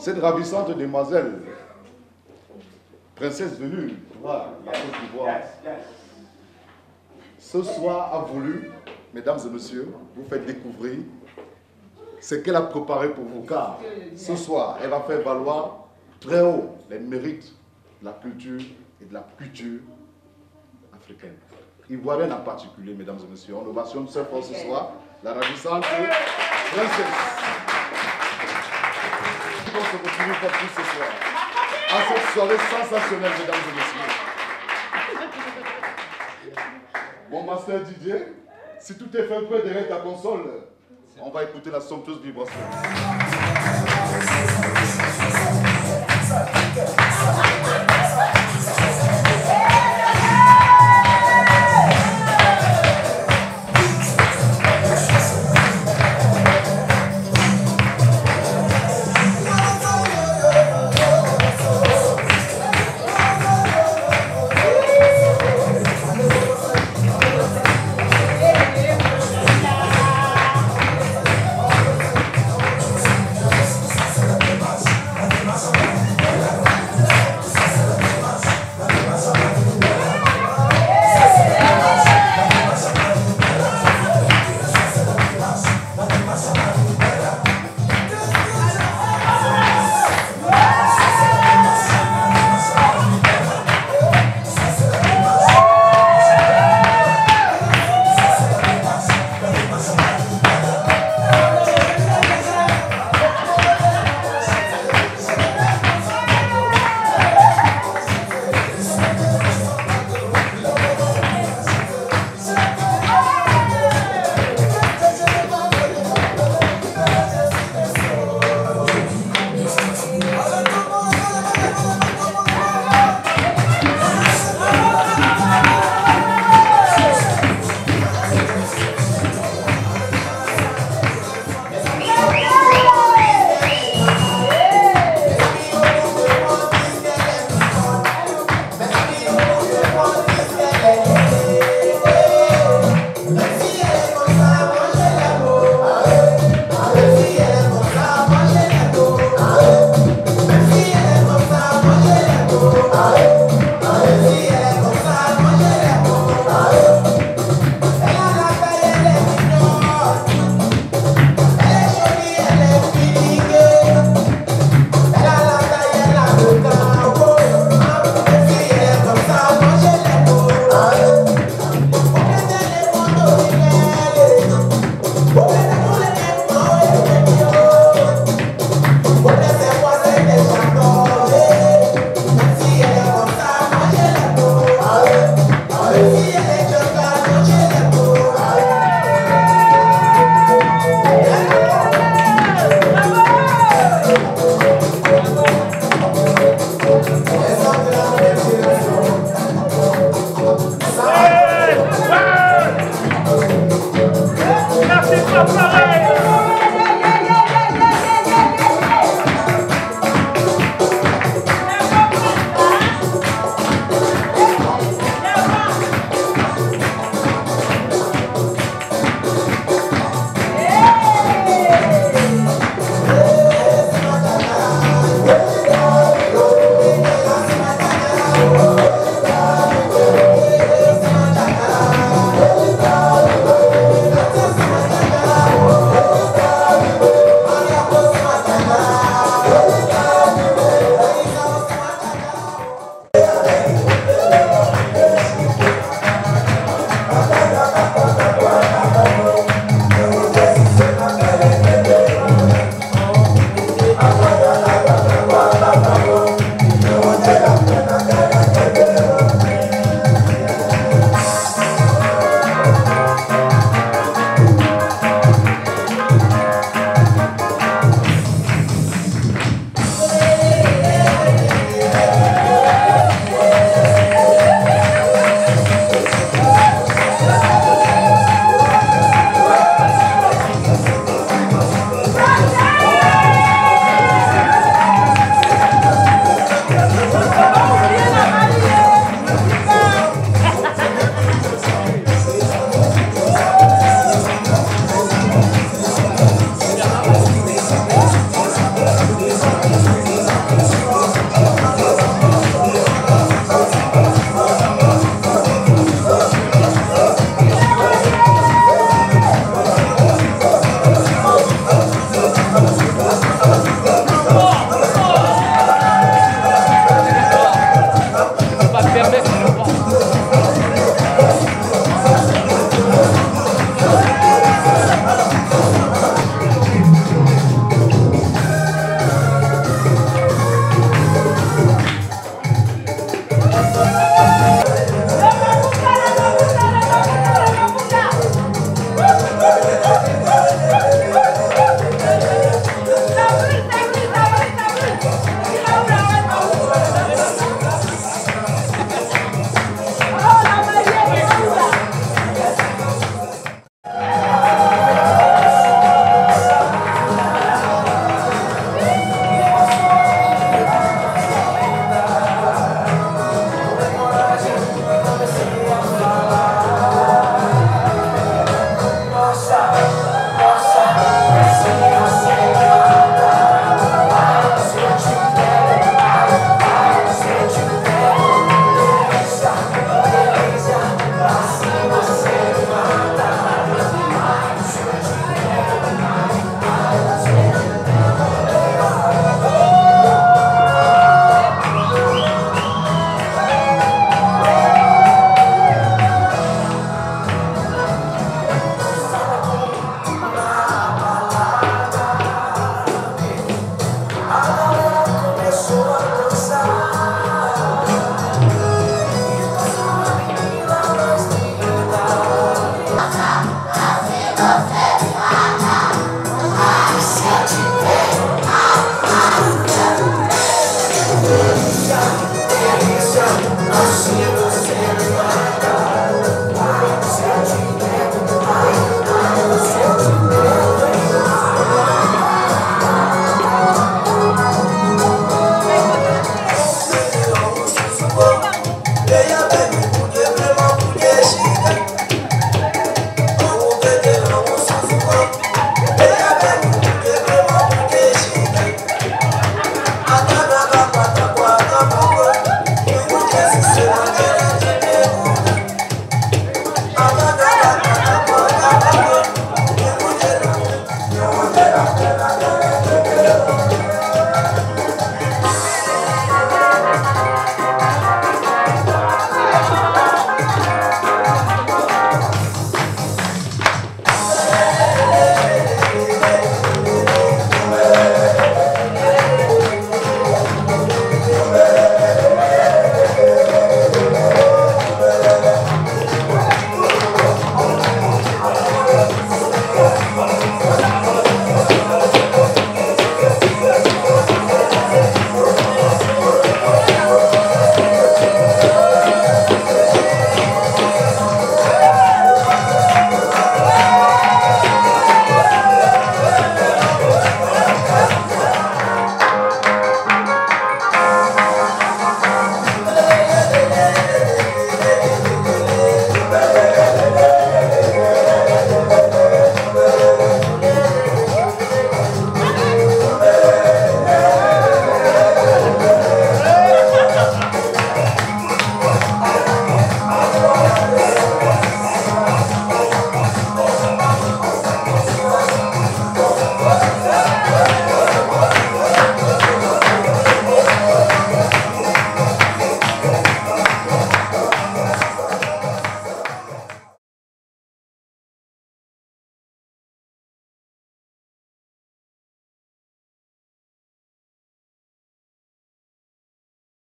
Cette ravissante demoiselle, princesse venue, la Côte d'Ivoire, ce soir a voulu, mesdames et messieurs, vous faire découvrir ce qu'elle a préparé pour vous, car ce soir, elle va faire valoir très haut les mérites de la culture et de la culture africaine. Ivoirienne en particulier, mesdames et messieurs. On ovationne ce soir la ravissante princesse. On se retrouve pour plus ce soir. À cette soirée sensationnelle, mesdames et messieurs. Mon master Didier, si tout est fait près derrière ta console, on va écouter la somptueuse vibration. Watch oh